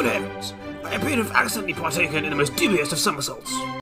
Good heavens! I appear to have accidentally partaken in the most dubious of somersaults.